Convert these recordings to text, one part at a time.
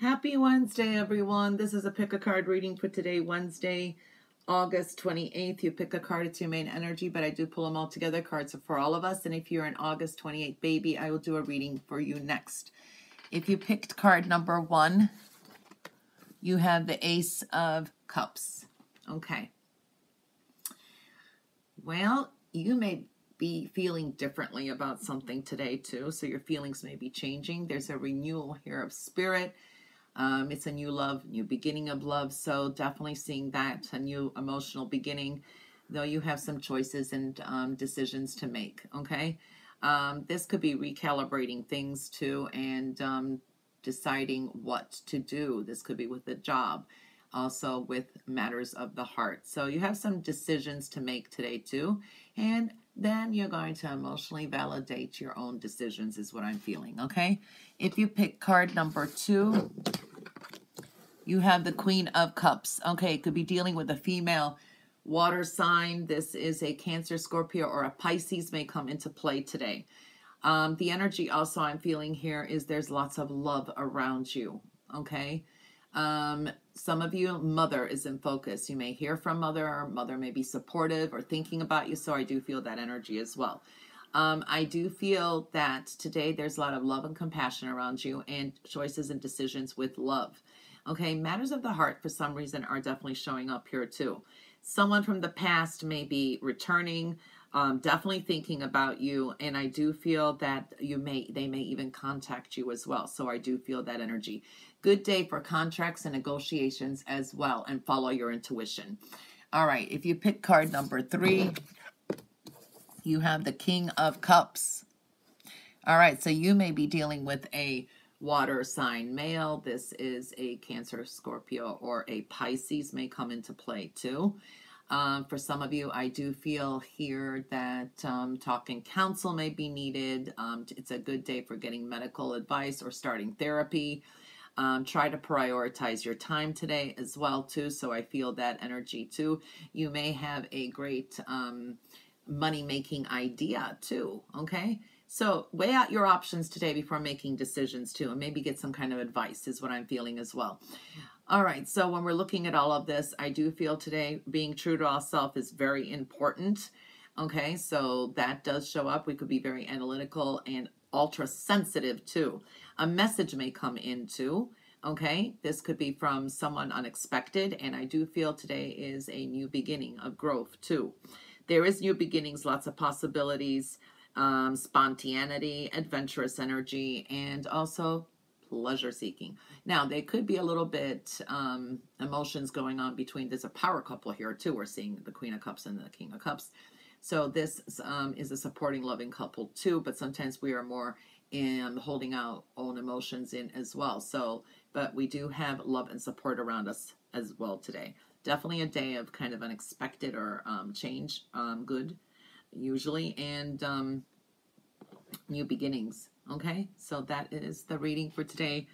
Happy Wednesday, everyone. This is a pick a card reading for today, Wednesday, August 28th. You pick a card, it's your main energy, but I do pull them all together. Cards are for all of us. And if you're an August 28th baby, I will do a reading for you next. If you picked card number one, you have the Ace of Cups. Okay. Well, you may be feeling differently about something today, too. So your feelings may be changing. There's a renewal here of spirit um, it's a new love, new beginning of love. So definitely seeing that a new emotional beginning, though you have some choices and um, decisions to make. Okay, um, this could be recalibrating things too and um, deciding what to do. This could be with a job, also with matters of the heart. So you have some decisions to make today too, and then you're going to emotionally validate your own decisions, is what I'm feeling. Okay, if you pick card number two you have the Queen of Cups. Okay, it could be dealing with a female water sign. This is a Cancer, Scorpio, or a Pisces may come into play today. Um, the energy also I'm feeling here is there's lots of love around you. Okay. Um, some of you, mother is in focus. You may hear from mother, or mother may be supportive or thinking about you. So I do feel that energy as well. Um, I do feel that today there's a lot of love and compassion around you and choices and decisions with love. Okay, matters of the heart for some reason are definitely showing up here too. Someone from the past may be returning, um, definitely thinking about you, and I do feel that you may they may even contact you as well. So I do feel that energy. Good day for contracts and negotiations as well, and follow your intuition. All right, if you pick card number three, you have the King of Cups. All right, so you may be dealing with a water sign male. This is a Cancer, Scorpio, or a Pisces may come into play too. Um, for some of you, I do feel here that um, talk and counsel may be needed. Um, it's a good day for getting medical advice or starting therapy. Um, try to prioritize your time today as well too. So I feel that energy too. You may have a great um, money making idea too. Okay. So weigh out your options today before making decisions too, and maybe get some kind of advice, is what I'm feeling as well. All right, so when we're looking at all of this, I do feel today being true to ourselves is very important. Okay, so that does show up. We could be very analytical and ultra sensitive too. A message may come in too. Okay, this could be from someone unexpected, and I do feel today is a new beginning of growth too. There is new beginnings, lots of possibilities um, spontaneity, adventurous energy, and also pleasure seeking. Now, they could be a little bit um, emotions going on between. There's a power couple here too. We're seeing the Queen of Cups and the King of Cups. So this um, is a supporting, loving couple too. But sometimes we are more in holding out own emotions in as well. So, but we do have love and support around us as well today. Definitely a day of kind of unexpected or um, change, um, good usually, and um, new beginnings. Okay, so that is the reading for today,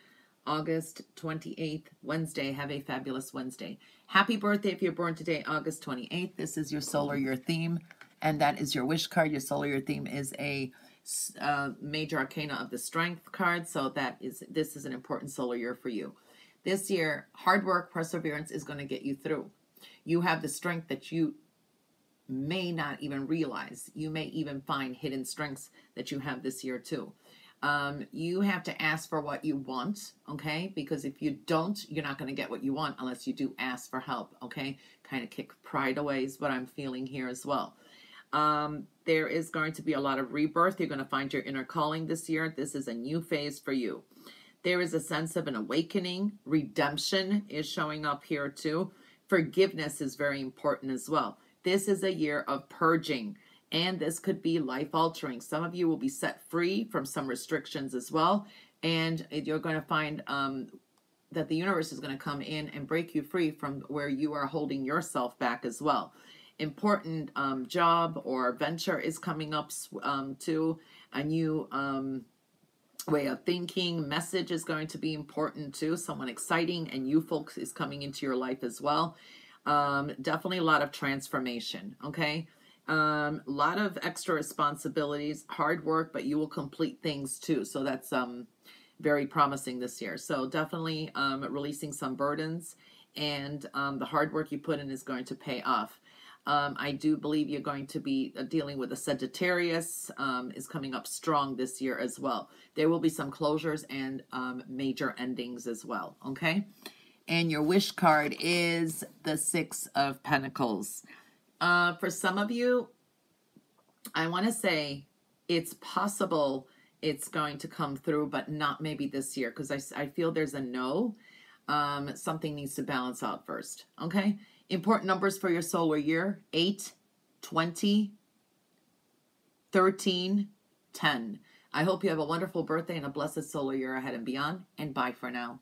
August 28th, Wednesday. Have a fabulous Wednesday. Happy birthday if you're born today, August 28th. This is your solar year theme, and that is your wish card. Your solar year theme is a uh, major arcana of the strength card, so that is this is an important solar year for you. This year, hard work, perseverance is going to get you through. You have the strength that you may not even realize. You may even find hidden strengths that you have this year too. Um, you have to ask for what you want, okay? Because if you don't, you're not going to get what you want unless you do ask for help, okay? Kind of kick pride away is what I'm feeling here as well. Um, there is going to be a lot of rebirth. You're going to find your inner calling this year. This is a new phase for you. There is a sense of an awakening. Redemption is showing up here too. Forgiveness is very important as well. This is a year of purging, and this could be life altering. Some of you will be set free from some restrictions as well, and you're going to find um, that the universe is going to come in and break you free from where you are holding yourself back as well. Important um, job or venture is coming up um, to a new um, way of thinking. Message is going to be important too. Someone exciting and you folks is coming into your life as well. Um, definitely a lot of transformation, okay? Um, a lot of extra responsibilities, hard work, but you will complete things too. So that's um very promising this year. So definitely um, releasing some burdens and um, the hard work you put in is going to pay off. Um, I do believe you're going to be uh, dealing with a Sagittarius um, is coming up strong this year as well. There will be some closures and um, major endings as well. Okay. And your wish card is the Six of Pentacles. Uh, for some of you, I want to say it's possible it's going to come through, but not maybe this year because I, I feel there's a no. Um, something needs to balance out first. Okay. Important numbers for your solar year 8, 20, 13, 10. I hope you have a wonderful birthday and a blessed solar year ahead and beyond. And bye for now.